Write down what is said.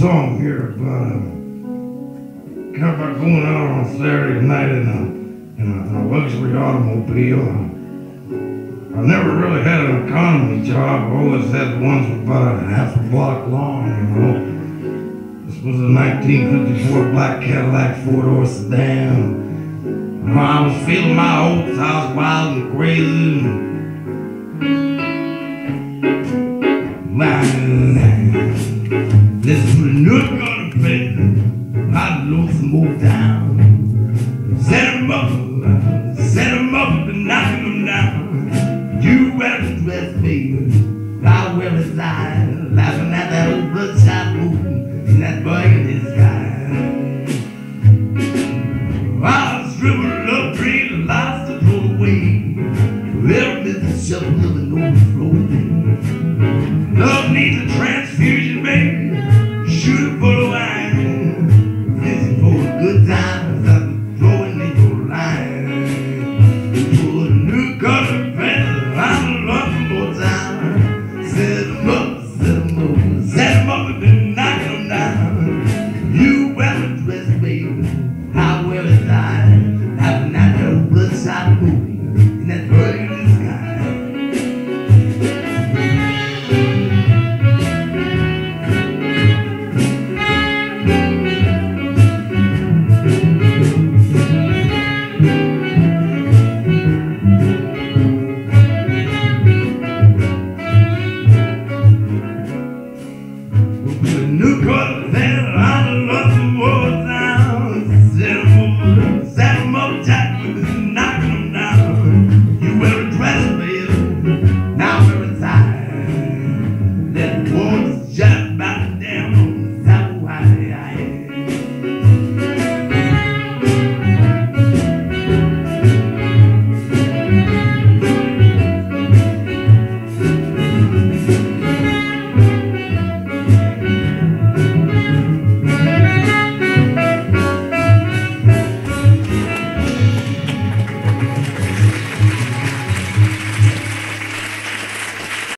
care about um, going out on a Saturday night in a, in a, in a luxury automobile. I never really had an economy job. I always had ones about a half a block long, you know. This was a 1954 black Cadillac four-door sedan. I was feeling my oats. I was wild and crazy. This not gonna pay. I'd lose and move down. Set 'em up, set 'em up and knock 'em down. You wear the dress, baby. I wear the sign, laughing at that old bloodshot moon in that burgundy sky. I was driven up, dreaming lies to throw away. Bit of shovel of an overflow. You well dressed, baby. How well is I? Have not